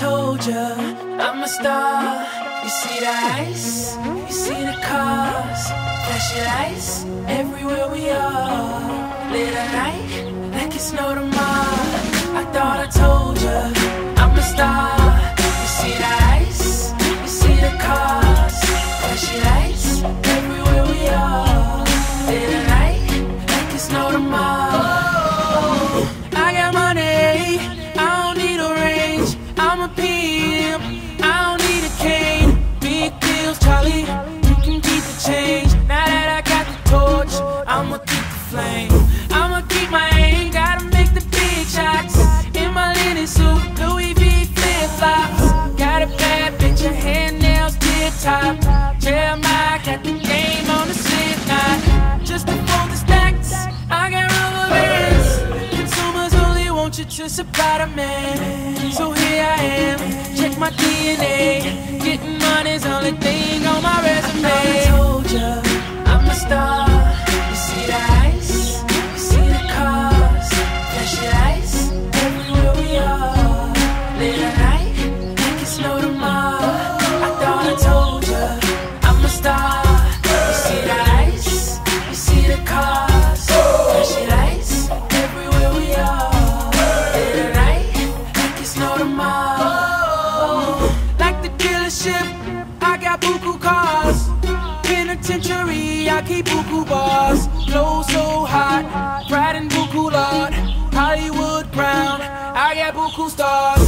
told you I'm a star. You see the ice, you see the cars, flashing lights everywhere we are. Late at night, like it's no tomorrow. I thought I told you her hair nails tip top. Jeremih got the game on the slip knot. Just to fold the stacks, I got rubber bands. Consumers only want you to supply the man. So here I am, check my DNA. Getting money's only thing on my dealership, I got buku cars. Penitentiary, I keep buku bars. Flow so hot, pride in buku lot. Hollywood crown, I got buku stars.